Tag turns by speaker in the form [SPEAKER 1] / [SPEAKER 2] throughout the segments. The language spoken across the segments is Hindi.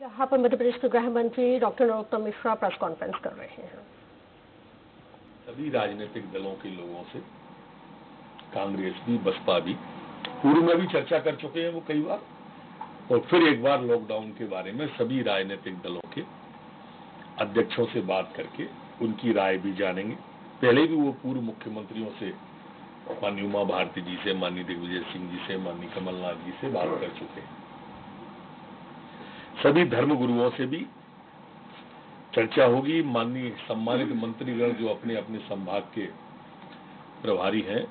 [SPEAKER 1] जहाँ पर मध्य प्रदेश के गृह मंत्री doctor Narottam Mishra press conference कर रहे हैं।
[SPEAKER 2] सभी राजनीतिक दलों के लोगों से, कांग्रेस भी, बसपा भी, पूर्व में भी चर्चा कर चुके हैं वो कई बार, और फिर एक बार लॉकडाउन के बारे में सभी राजनीतिक दलों के अध्यक्षों से बात करके उनकी राय भी जानेंगे। पहले भी वो पूर्व मुख्यमंत्रियों से, माननीय उमा भारती जी से, माननीय दिग्विजय सिंह जी से, माननीय कमलनाथ जी से बात कर चुके हैं। सभी धर्म गुरुओं से भी चर्चा होगी। माननीय सम्मानित मंत्रीगण जो अपने अपने संभाग के प्रभारी हैं,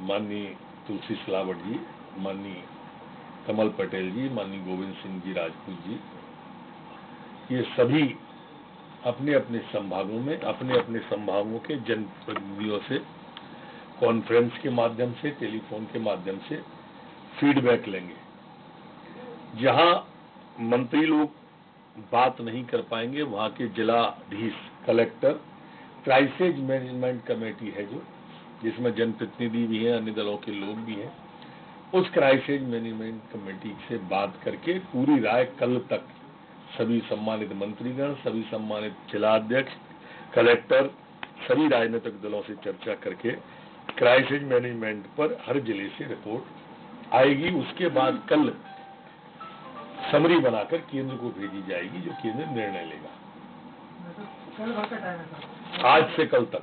[SPEAKER 2] माननीय तुलसी सिलावट जी, माननीय कमल पटेल जी, माननीय गोविंद सिंह जी, राजपूत जी, ये सभी अपने अपने संभागों में, अपने अपने संभागों के जनप्रतिनिधियों से कॉन्फ्रेंस के माध्यम से, टेलीफोन के माध्यम से फीडबैक लेंगे। जहाँ मंत्री लोग बात नहीं कर पाएँगे। वहाँ के जिलाधीश, कलेक्टर क्राइसिस मैनेजमेंट कमेटी है जो, जिसमें जनप्रतिनिधि भी हैं, अन्य दलों के लोग भी हैं। उस क्राइसिस मैनेजमेंट कमेटी से बात करके पूरी राय कल तक सभी सम्मानित मंत्रीगण, सभी सम्मानित जिलाध्यक्ष, कलेक्टर, सभी राजनीतिक दलों से चर्चा करके क्राइसिस मैनेजमेंट पर हर ज़िले से रिपोर्ट आएगी। उसके बाद कल समरी बनाकर केंद्र को भेजी जाएगी जो केंद्र निर्णय लेगा। आज से कल तक।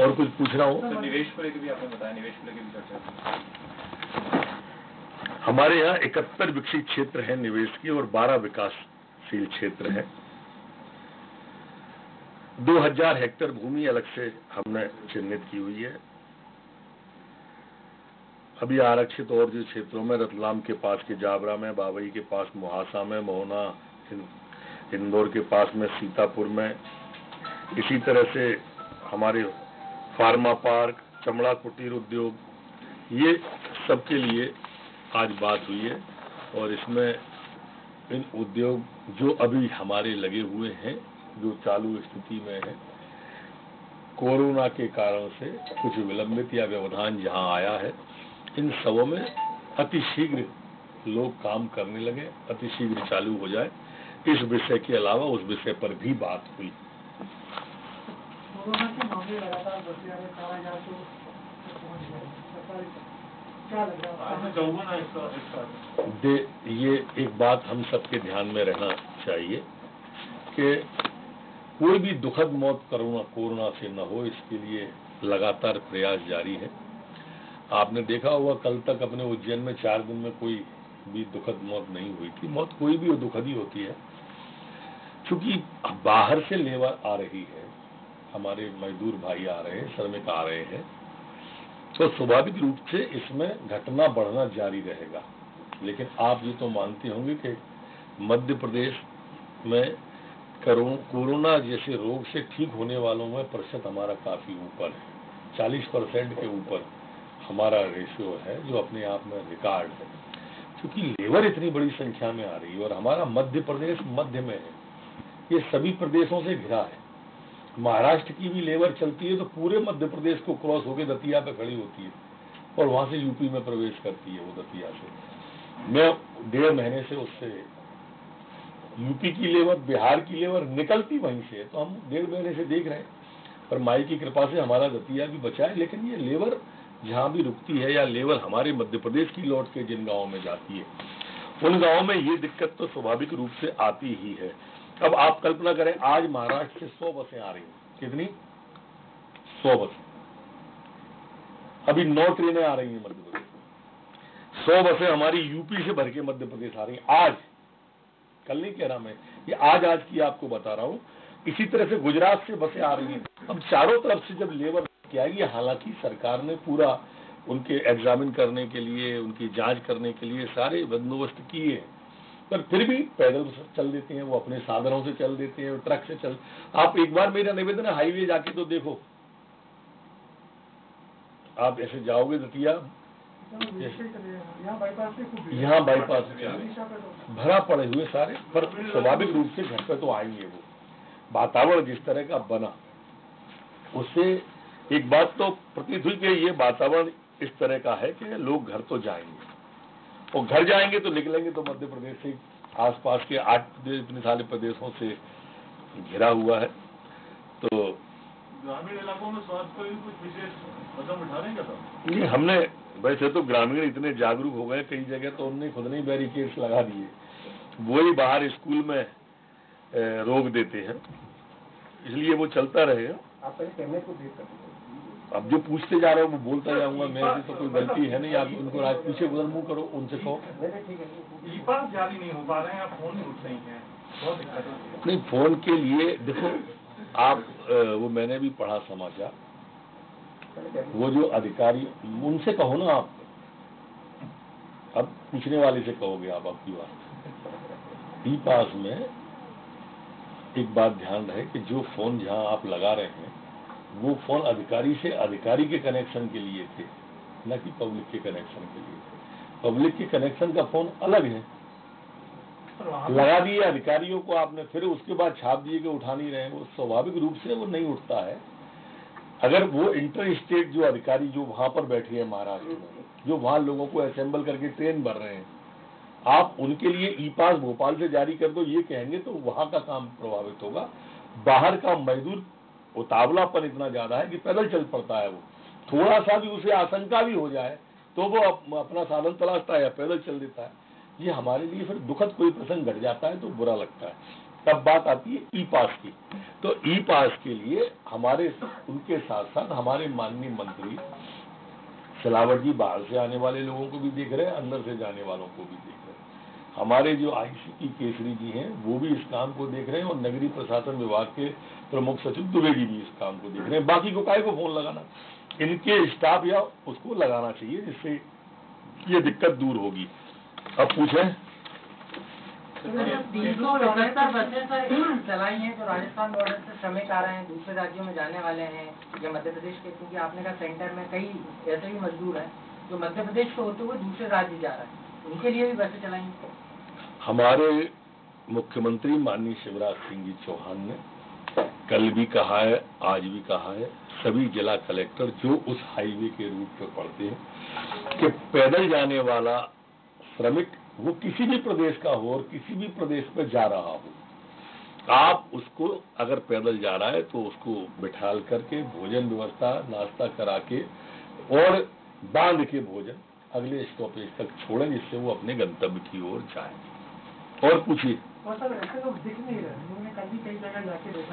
[SPEAKER 2] और कुछ पूछना हो?
[SPEAKER 3] तो निवेश को लेकर भी आपने बताया निवेश को लेकर भी चर्चा
[SPEAKER 2] हमारे यहाँ इकहत्तर विकसित क्षेत्र है निवेश की और बारह विकासशील क्षेत्र है। 2000 हेक्टेयर भूमि अलग से हमने चिन्हित की हुई है। अभी आरक्षित और जो क्षेत्रों में रतलाम के पास के जाबरा में बाबई के पास मुहासा में, मोहना इंदौर के पास में, सीतापुर में, इसी तरह से हमारे फार्मा पार्क, चमड़ा कुटीर उद्योग, ये सबके लिए आज बात हुई है और इसमें इन उद्योग जो अभी हमारे लगे हुए हैं, जो चालू स्थिति में है, कोरोना के कारण से कुछ विलंबित या व्यवधान जहाँ आया है। इन सबों में अति शीघ्र लोग काम करने लगे अति शीघ्र चालू हो जाए। इस विषय के अलावा उस विषय पर भी बात हुई।
[SPEAKER 4] तो
[SPEAKER 2] दे ये एक बात हम सबके ध्यान में रहना चाहिए कि कोई भी दुखद मौत कोरोना कोरोना से न हो इसके लिए लगातार प्रयास जारी है। आपने देखा होगा, कल तक अपने उज्जैन में चार दिन में कोई भी दुखद मौत नहीं हुई थी। मौत कोई भी दुखद ही होती है। क्योंकि बाहर से लेबर आ रही है, हमारे मजदूर भाई आ रहे हैं, श्रमिक आ रहे हैं तो स्वाभाविक रूप से इसमें घटना बढ़ना जारी रहेगा। लेकिन आप ये तो मानते होंगे कि मध्य प्रदेश में कोरोना जैसे रोग से ठीक होने वालों में प्रतिशत हमारा काफ़ी ऊपर है 40 परसेंट के ऊपर। हमारा रेशियो है जो अपने आप में रिकॉर्ड है। क्योंकि लेबर इतनी बड़ी संख्या में आ रही है और हमारा मध्य प्रदेश मध्य में है, ये सभी प्रदेशों से घिरा है। महाराष्ट्र की भी लेबर चलती है तो पूरे मध्य प्रदेश को क्रॉस होकर दतिया पे खड़ी होती है और वहाँ से यूपी में प्रवेश करती है वो दतिया से। मैं डेढ़ महीने से उससे यूपी की लेबर बिहार की लेबर निकलती वहीं से तो हम डेढ़ महीने से देख रहे हैं। पर माई की कृपा से हमारा दतिया भी बचा है, लेकिन ये लेबर जहाँ भी रुकती है या लेवल हमारे मध्य प्रदेश की लौट के जिन गाँव में जाती है, उन गाँव में ये दिक्कत तो स्वाभाविक रूप से आती ही है। अब आप कल्पना करें, आज महाराष्ट्र से सौ बसें आ रही हैं। कितनी? सौ बसें। अभी नौ ट्रेनें आ रही हैं मध्य प्रदेश सौ बसें हमारी यूपी से भर के मध्य प्रदेश आ रही हैं। आज, कल नहीं कह रहा मैं, ये आज आज की आपको बता रहा हूँ। इसी तरह से गुजरात से बसें आ रही हैं। अब चारों तरफ़ से जब लेबर किया गया हालाँकि सरकार ने पूरा उनके एग्जामिन करने के लिए, उनकी जाँच करने के लिए सारे बंदोबस्त किए। पर फिर भी पैदल चल देते हैं, वो अपने साधनों से चल देते हैं, ट्रक से चल। आप एक बार मेरा निवेदन है, हाईवे जाके तो देखो। आप ऐसे जाओगे दतिया यहाँ बाईपास भरा पड़े हुए सारे, पर स्वाभाविक रूप से घर पे तो आएँगे वो। वातावरण जिस तरह का बना, उससे एक बात तो प्रतीत हुई कि ये वातावरण इस तरह का है कि लोग घर तो जाएँगे। और घर जाएँगे तो निकलेंगे तो मध्य प्रदेश से आसपास के आठ प्रदेश इतने सारे प्रदेशों से घिरा हुआ है। तो
[SPEAKER 4] ग्रामीण इलाकों में स्वास्थ्य को भी कुछ विशेष कदम उठा रहे हैं
[SPEAKER 2] ये हमने वैसे तो ग्रामीण इतने जागरूक हो गए कई जगह तो उनने खुद नहीं बैरिकेड्स लगा दिए। वो ही बाहर स्कूल में रोक देते हैं। इसलिए वो चलता रहेगा
[SPEAKER 4] आप पहले कैमरे को देख सकते
[SPEAKER 2] अब जो पूछते जा रहे हो वो बोलता जाऊँगा मेरी तो कोई गलती है नहीं आप उनको आज पीछे गुजर मुँह करो उनसे कहो।
[SPEAKER 4] जारी नहीं हो पा रहे हैं आप फ़ोन नहीं उठ रही है।
[SPEAKER 2] नहीं फ़ोन के लिए देखो आप वो मैंने भी पढ़ा समाचार। वो जो अधिकारी उनसे कहो ना आप। अब पूछने वाले से कहोगे आप आपकी बात। ई पास में एक बात ध्यान रहे कि जो फ़ोन जहाँ आप लगा रहे हैं वो फ़ोन अधिकारी से अधिकारी के कनेक्शन के लिए थे न कि पब्लिक के कनेक्शन के लिए पब्लिक के कनेक्शन का फ़ोन अलग है। लगा दिए अधिकारियों को आपने फिर उसके बाद छाप दिए कि उठा नहीं रहे वो स्वाभाविक रूप से वो नहीं उठता है। अगर वो इंटर स्टेट जो अधिकारी जो वहाँ पर बैठे हैं महाराष्ट्र में जो वहाँ लोगों को असेंबल करके ट्रेन भर रहे हैं आप उनके लिए ई पास भोपाल से जारी कर दो ये कहेंगे तो वहाँ का काम प्रभावित होगा। बाहर का मजदूर उतावलापन इतना ज़्यादा है कि पैदल चल पड़ता है वो। थोड़ा सा भी उसे आशंका भी हो जाए तो वो अप, अपना साधन तलाशता है या पैदल चल देता है। ये हमारे लिए फिर दुखद कोई प्रसंग घट जाता है तो बुरा लगता है। तब बात आती है ई पास की। तो ई पास के लिए हमारे उनके साथ साथ हमारे माननीय मंत्री सिलावट जी बाहर से आने वाले लोगों को भी देख रहे हैं अंदर से जाने वालों को भी देख रहे हैं। हमारे जो आईसीपी केसरी जी हैं, वो भी इस काम को देख रहे हैं और नगरीय प्रशासन विभाग के प्रमुख सचिव जी भी इस काम को देख रहे हैं। बाकी को काय को फ़ोन लगाना? इनके स्टाफ या उसको लगाना चाहिए जिससे ये दिक्कत दूर होगी। अब पूछें।
[SPEAKER 5] चलाई हैं तो राजस्थान बॉर्डर से श्रमिक आ रहे हैं दूसरे राज्यों में जाने वाले हैं, या मध्य प्रदेश के, क्योंकि आपने कहा सेंटर में कई ऐसे भी मजदूर हैं जो मध्य प्रदेश से होते हुए दूसरे राज्य जा रहे हैं। उनके लिए भी बसें चलाई
[SPEAKER 2] हमारे मुख्यमंत्री माननीय शिवराज सिंह जी चौहान ने कल भी कहा है, आज भी कहा है, सभी जिला कलेक्टर जो उस हाईवे के रूट पर पड़ते हैं, कि पैदल जाने वाला श्रमिक वो किसी भी प्रदेश का हो और किसी भी प्रदेश में जा रहा हो, आप उसको अगर पैदल जा रहा है तो उसको बिठाल करके भोजन व्यवस्था, नाश्ता करा के और बाँध के भोजन अगले स्टॉपेज तक छोड़ें, जिससे वो अपने गंतव्य की ओर जाए। और पूछिए।
[SPEAKER 4] रहे।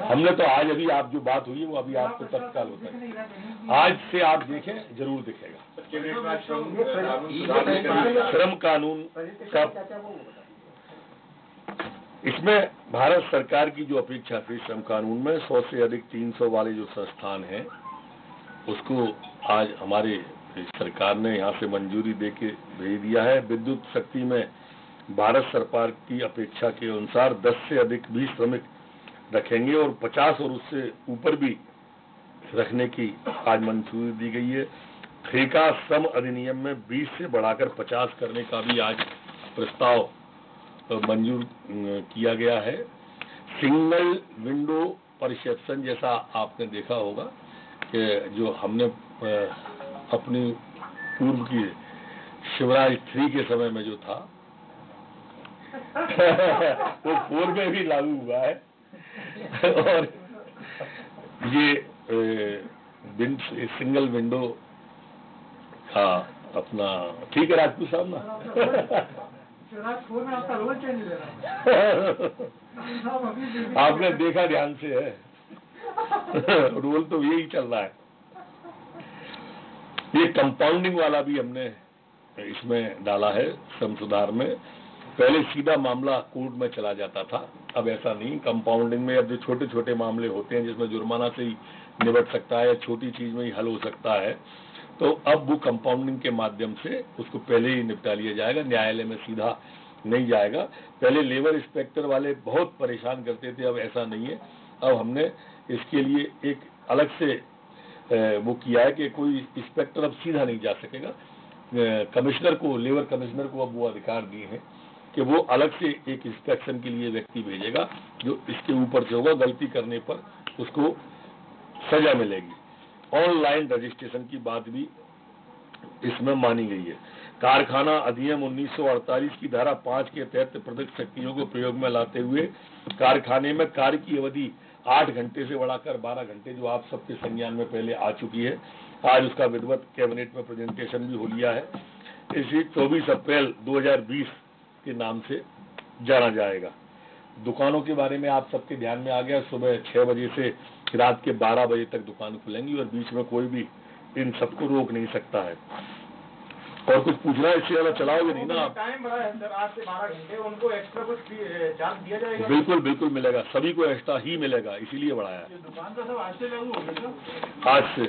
[SPEAKER 4] हमने
[SPEAKER 2] तो आज अभी आप जो बात हुई है वो अभी आपको तत्काल होता है। आज से आप देखें ज़रूर दिखेगा।
[SPEAKER 3] श्रम कानून का
[SPEAKER 2] इसमें भारत सरकार की जो अपेक्षा थी श्रम कानून में सौ से अधिक तीन सौ वाले जो संस्थान हैं उसको आज हमारे सरकार ने यहाँ से मंजूरी दे के भेज दिया है। विद्युत शक्ति में भारत सरकार की अपेक्षा के अनुसार 10 से अधिक भी श्रमिक रखेंगे और 50 और उससे ऊपर भी रखने की आज मंजूरी दी गई है। ठेका श्रम अधिनियम में 20 से बढ़ाकर 50 करने का भी आज प्रस्ताव मंजूर किया गया है। सिंगल विंडो परसेप्शन जैसा आपने देखा होगा कि जो हमने अपनी पूर्व की शिवराज थ्री के समय में जो था वो फोर में भी लागू हुआ है। और ये सिंगल विंडो का अपना, ठीक है राजपूत साहब ना? आपने देखा ध्यान से है। रोल तो यही चल रहा है। ये कंपाउंडिंग वाला भी हमने इसमें डाला है श्रम सुधार में। पहले सीधा मामला कोर्ट में चला जाता था। अब ऐसा नहीं कंपाउंडिंग में अब जो छोटे छोटे मामले होते हैं, जिसमें जुर्माना से ही निबट सकता है या छोटी चीज़ में ही हल हो सकता है तो अब वो कंपाउंडिंग के माध्यम से उसको पहले ही निपटा लिया जाएगा। न्यायालय में सीधा नहीं जाएगा। पहले लेबर इंस्पेक्टर वाले बहुत परेशान करते थे, अब ऐसा नहीं है। अब हमने इसके लिए एक अलग से वो किया है कि कोई इंस्पेक्टर अब सीधा नहीं जा सकेगा। कमिश्नर को, लेबर कमिश्नर को अब वो अधिकार दिए हैं। कि वो अलग से एक इंस्पेक्शन के लिए व्यक्ति भेजेगा, जो इसके ऊपर से होगा, गलती करने पर उसको सजा मिलेगी। ऑनलाइन रजिस्ट्रेशन की बात भी इसमें मानी गई है। कारखाना अधिनियम 1948 की धारा पाँच के तहत प्रदत्त शक्तियों को प्रयोग में लाते हुए कारखाने में कार्य की अवधि आठ घंटे से बढ़ाकर बारह घंटे, जो आप सबके संज्ञान में पहले आ चुकी है। आज उसका विधिवत कैबिनेट में प्रेजेंटेशन भी हो लिया है। इसी 24 अप्रैल 2020 के नाम से जाना जाएगा। दुकानों के बारे में आप सबके ध्यान में आ गया सुबह छह बजे से रात के बारह बजे तक दुकान खुलेंगी और बीच में कोई भी इन सबको रोक नहीं सकता है। और कुछ पूछना है इससे ज़्यादा चलाओगे नहीं ना आप?
[SPEAKER 3] टाइम बड़ा है सर आठ से बारह घंटे उनको एक्स्ट्रा कुछ चार्ज दिया जाएगा।
[SPEAKER 2] बिल्कुल बिल्कुल मिलेगा सभी को एक्स्ट्रा ही मिलेगा इसीलिए बढ़ाया है।
[SPEAKER 3] दुकान तो सब आज से लागू हो गया
[SPEAKER 2] आज से।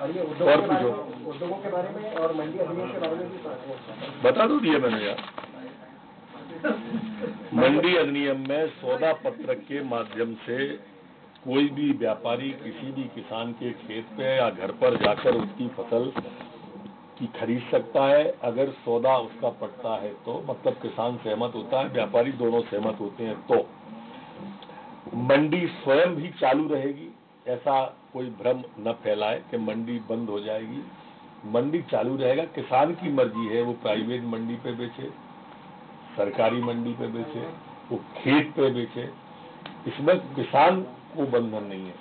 [SPEAKER 4] और ये
[SPEAKER 2] और
[SPEAKER 4] उद्योगों के बारे
[SPEAKER 2] पूछो।
[SPEAKER 4] में उद्योगों के बारे में और मंडी अधिनियम के बारे में बता
[SPEAKER 2] दो दिए मैंने यार। मंडी अधिनियम में सौदा पत्रक के माध्यम से कोई भी व्यापारी किसी भी किसान के खेत पे या घर पर जाकर उसकी फ़सल की खरीद सकता है। अगर सौदा उसका पड़ता है तो मतलब किसान सहमत होता है, व्यापारी दोनों सहमत होते हैं तो। मंडी स्वयं भी चालू रहेगी, ऐसा कोई भ्रम न फैलाए कि मंडी बंद हो जाएगी। मंडी चालू रहेगा, किसान की मर्ज़ी है वो प्राइवेट मंडी पे बेचे। सरकारी मंडी पे बेचे, वो खेत पे बेचे। इसमें किसान को बंधन नहीं है।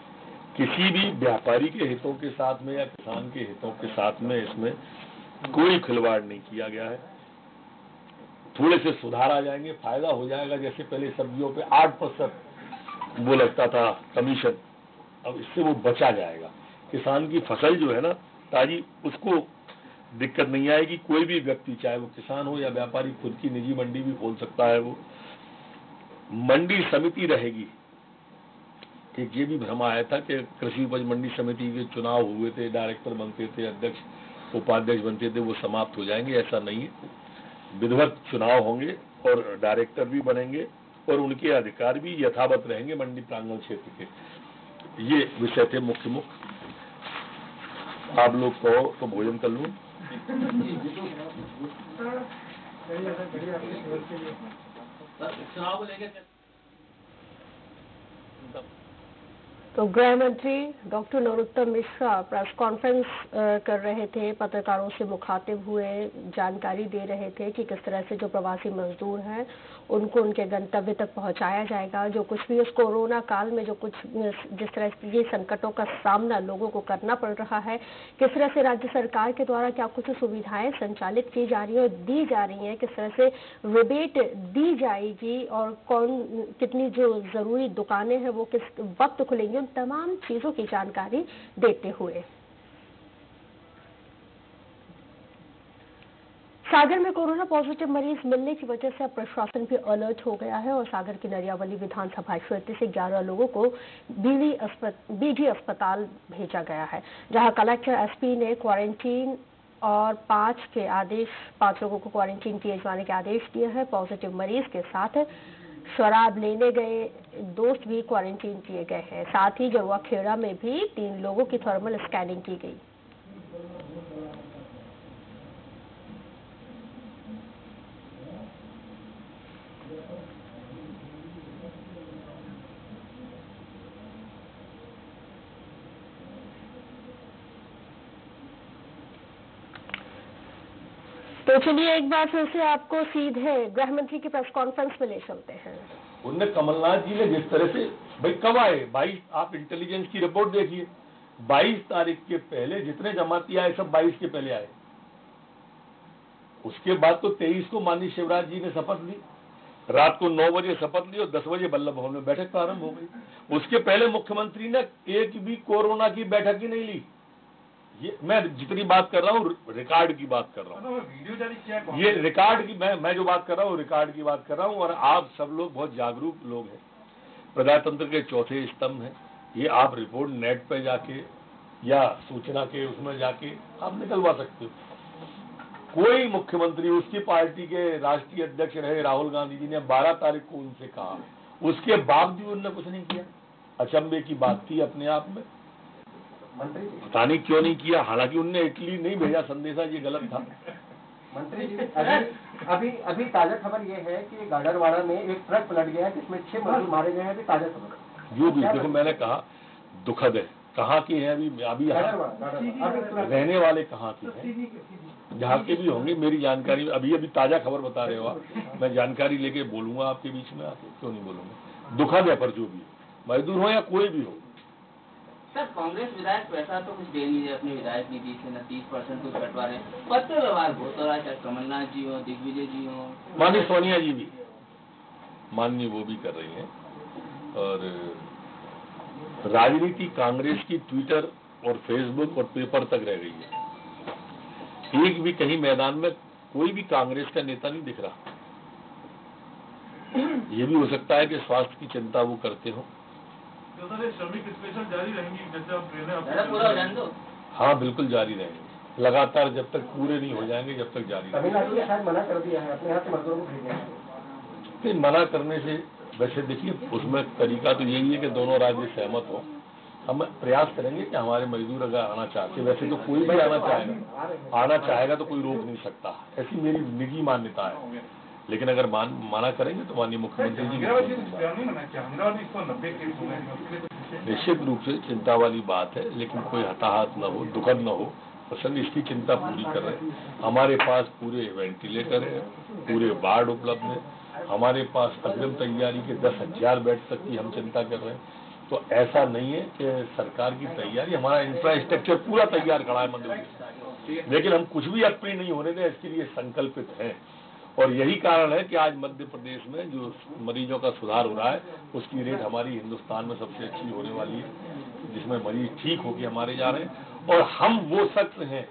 [SPEAKER 2] किसी भी व्यापारी के हितों के साथ में या किसान के हितों के साथ में इसमें कोई खिलवाड़ नहीं किया गया है। थोड़े से सुधार आ जाएँगे, फ़ायदा हो जाएगा। जैसे पहले सब्जियों पे आठ परसेंट वो लगता था, कमीशन। अब इससे वो बचा जाएगा। किसान की फ़सल जो है ना, ताजी, उसको दिक्कत नहीं आएगी। कोई भी व्यक्ति, चाहे वो किसान हो या व्यापारी, खुद की निजी मंडी भी खोल सकता है वो। मंडी समिति रहेगी। एक ये भी भ्रम आया था कि कृषि उपज मंडी समिति के चुनाव हुए थे, डायरेक्टर बनते थे, अध्यक्ष, उपाध्यक्ष बनते थे, वो समाप्त हो जाएँगे, ऐसा नहीं है। विधिवत चुनाव होंगे और डायरेक्टर भी बनेंगे और उनके अधिकार भी यथावत रहेंगे मंडी प्रांगण क्षेत्र के। ये विषय थे मुख्य मुख्य। आप लोग कहो तो भोजन कर लूँ।
[SPEAKER 3] चुनाव को लेकर
[SPEAKER 1] तो गृह मंत्री doctor Narottam Mishra press conference कर रहे थे, पत्रकारों से मुखातिब हुए, जानकारी दे रहे थे कि किस तरह से जो प्रवासी मजदूर हैं, उनको उनके गंतव्य तक पहुँचाया जाएगा, जो कुछ भी इस कोरोना काल में जो कुछ, जिस तरह से ये संकटों का सामना लोगों को करना पड़ रहा है, किस तरह से राज्य सरकार के द्वारा क्या कुछ सुविधाएँ संचालित की जा रही हैं और दी जा रही हैं, किस तरह से रिबेट दी जाएगी और कौन, कितनी जो ज़रूरी दुकानें हैं वो किस वक्त खुलेंगी तमाम चीज़ों की जानकारी देते हुए। सागर में कोरोना पॉजिटिव मरीज़ मिलने की वजह से अब प्रशासन भी अलर्ट हो गया है और सागर की नरियावली विधानसभा क्षेत्र से 11 लोगों को बीवी बीजी अस्पताल भेजा गया है, जहाँ कलेक्टर एसपी ने क्वारंटीन और पाँच के आदेश, पाँच लोगों को क्वारंटीन किए जाने के आदेश दिए हैं। पॉजिटिव मरीज़ के साथ शराब लेने गए, दोस्त भी क्वारंटीन किए गए हैं। साथ ही जरुआ खेड़ा में भी तीन लोगों की थर्मल स्कैनिंग की गई। तो चलिए एक बार फिर से आपको सीधे गृह मंत्री की प्रेस कॉन्फ्रेंस में ले चलते हैं।
[SPEAKER 2] उनने कमलनाथ जी ने जिस तरह से, भाई, कब आए? बाईस, आप इंटेलिजेंस की रिपोर्ट देखिए। बाईस तारीख के पहले जितने जमाती आए, सब बाईस के पहले आए। उसके बाद तो तेईस को माननीय शिवराज जी ने शपथ ली। रात को नौ बजे शपथ ली और दस बजे बल्लभ भवन में बैठक प्रारंभ हो गई। उसके पहले मुख्यमंत्री ने एक भी कोरोना की बैठक ही नहीं ली। ये मैं जितनी बात कर रहा हूँ रिकॉर्ड की बात कर रहा हूँ।
[SPEAKER 3] कौन?
[SPEAKER 2] ये रिकॉर्ड की मैं मैं जो बात कर रहा हूँ रिकॉर्ड की बात कर रहा हूँ और आप सब लोग बहुत जागरूक लोग हैं। प्रजातंत्र के चौथे स्तंभ हैं। ये आप रिपोर्ट नेट पे जाके या सूचना के उसमें जाके आप निकलवा सकते हो। कोई मुख्यमंत्री उसकी पार्टी के राष्ट्रीय अध्यक्ष रहे राहुल गांधी जी ने 12 तारीख को उनसे कहा। उसके बावजूद उन्होंने कुछ नहीं किया। अचंबे की बात थी अपने आप में।
[SPEAKER 4] मंत्री जी।
[SPEAKER 2] पता नहीं क्यों नहीं किया हालाँकि उनने इटली नहीं भेजा संदेशा ये गलत था।
[SPEAKER 4] मंत्री जी अभी अभी अभी ताज़ा खबर ये है कि गाडरवाड़ा में एक ट्रक पलट गया है जिसमें छह मजदूर मारे गए हैं अभी ताज़ा खबर।
[SPEAKER 2] जो भी देखो मैंने कहा दुखद है। कहाँ के हैं अभी? अभी रहने वाले कहाँ के हैं? जहाँ के भी होंगे मेरी जानकारी अभी अभी ताज़ा खबर बता रहे हो आप। मैं जानकारी लेके बोलूँगा आपके बीच में आके क्यों नहीं बोलूँगा? दुखद है पर जो भी मजदूर हो या कोई भी हो
[SPEAKER 6] सर, कांग्रेस विधायक पैसा तो कुछ दे नहीं रहे अपनी विधायक निधि से, न तीस परसेंट कुछ कटवा रहे हैं। पत्र व्यवहार बहुत हो रहा है, चाहे कमलनाथ जी हो, दिग्विजय जी हो।
[SPEAKER 2] माननीय सोनिया जी भी। माननीय वो भी कर रही है। और राजनीति कांग्रेस की ट्विटर और फेसबुक और पेपर तक रह गई है। एक भी कहीं मैदान में कोई भी कांग्रेस का नेता नहीं दिख रहा। ये भी हो सकता है कि स्वास्थ्य की चिंता वो करते हो।
[SPEAKER 6] हो
[SPEAKER 2] हाँ बिल्कुल जारी रहेंगे। लगातार जब तक पूरे नहीं हो जाएँगे जब तक जारी रहेंगे।
[SPEAKER 4] तमिलनाडु ने शायद मना कर दिया है अपने यहाँ से मजदूरों को भेजने
[SPEAKER 2] मना करने से वैसे देखिए उसमें तरीका तो यही है कि दोनों राज्य सहमत हो। हम प्रयास करेंगे कि हमारे मजदूर अगर आना चाहते वैसे तो कोई भी आना चाहेगा आना चाहेगा तो कोई रोक नहीं सकता। ऐसी मेरी निजी मान्यता है। लेकिन अगर मान माना करेंगे तो माननीय मुख्यमंत्री जी
[SPEAKER 3] तो
[SPEAKER 2] निश्चित रूप से चिंता वाली बात है लेकिन कोई हताहत न हो दुखद न हो प्रसंग इसकी चिंता पूरी कर रहे हैं। हमारे पास पूरे वेंटिलेटर है पूरे वार्ड उपलब्ध है हमारे पास अग्रिम तैयारी के दस हज़ार बेड तक की हम चिंता कर रहे हैं। तो ऐसा नहीं है कि सरकार की तैयारी हमारा इंफ्रास्ट्रक्चर पूरा तैयार खड़ा है मध्य प्रदेश में। लेकिन हम कुछ भी अप्रिय नहीं होने दें इसके लिए संकल्पित हैं। और यही कारण है कि आज मध्य प्रदेश में जो मरीजों का सुधार हो रहा है, उसकी रेट हमारी हिंदुस्तान में सबसे अच्छी होने वाली है, जिसमें मरीज़ ठीक होकर हमारे जा रहे हैं। और हम वो शख्स हैं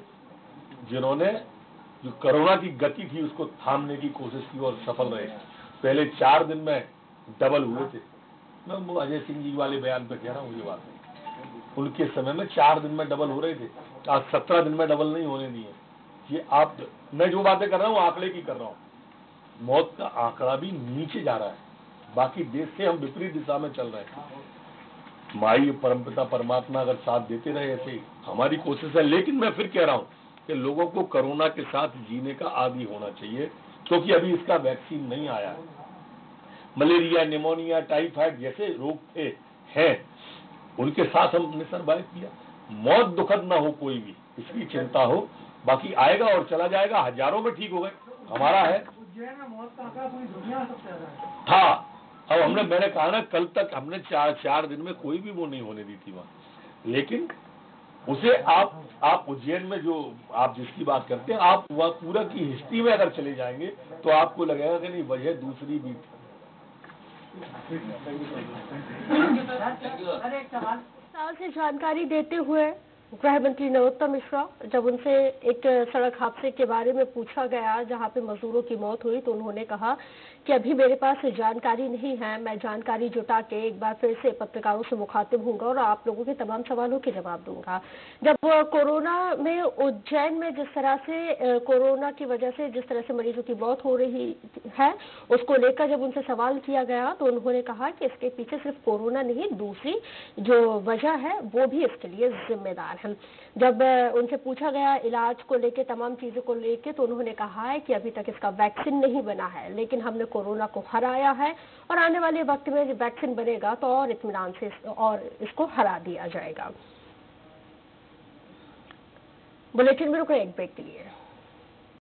[SPEAKER 2] जिन्होंने जो कोरोना की गति थी, उसको थामने की कोशिश की और सफल रहे। पहले चार दिन में डबल हुए थे। मैं वो अजय सिंह जी वाले बयान पे कह रहा हूँ, ये बात उनके समय में चार दिन में डबल हो रहे थे। आज सत्रह दिन में डबल नहीं होने दिए। ये आप, मैं जो बातें कर रहा हूँ आंकड़े की कर रहा हूँ। मौत का आंकड़ा भी नीचे जा रहा है। बाकी देश से हम विपरीत दिशा में चल रहे हैं। माई परमपिता परमात्मा अगर साथ देते रहे ऐसे, हमारी कोशिश है, लेकिन मैं फिर कह रहा हूँ कि लोगों को कोरोना के साथ जीने का आदि होना चाहिए, क्योंकि अभी इसका वैक्सीन नहीं आया है। मलेरिया, निमोनिया, टाइफाइड जैसे रोग थे, हैं, उनके साथ हमने सर्वाइव किया। मौत दुखद ना हो कोई भी, इसकी चिंता हो। बाकी आएगा और चला जाएगा, हज़ारों में ठीक हो गए। हमारा है
[SPEAKER 4] है
[SPEAKER 2] था अब हमने मैंने कहा ना कल तक हमने चार चार दिन में कोई भी वो नहीं होने दी थी वहाँ। लेकिन उसे आप आप उज्जैन में जो आप जिसकी बात करते हैं आप वह पूरा की हिस्ट्री में अगर चले जाएँगे तो आपको लगेगा कि नहीं वजह दूसरी भी थी।
[SPEAKER 5] सवाल।
[SPEAKER 1] साल से जानकारी देते हुए गृह मंत्री नरोत्तम मिश्रा, जब उनसे एक सड़क हादसे के बारे में पूछा गया, जहाँ पे मजदूरों की मौत हुई तो उन्होंने कहा कि अभी मेरे पास जानकारी नहीं है, मैं जानकारी जुटा के एक बार फिर से पत्रकारों से मुखातिब होऊँगा और आप लोगों के तमाम सवालों के जवाब दूँगा। जब कोरोना में उज्जैन में जिस तरह से कोरोना की वजह से जिस तरह से मरीजों की मौत हो रही है, उसको लेकर जब उनसे सवाल किया गया तो उन्होंने कहा कि इसके पीछे सिर्फ़ कोरोना नहीं, दूसरी जो वजह है, वो भी इसके लिए जिम्मेदार है। जब उनसे पूछा गया इलाज को लेके, तमाम चीज़ों को लेके तो उन्होंने कहा है कि अभी तक इसका वैक्सीन नहीं बना है, लेकिन हमने कोरोना को हराया है और आने वाले वक्त में वैक्सीन बनेगा तो और इतमान से और इसको हरा दिया जाएगा। बुलेटिन में रुको एक ब्रेक के लिए।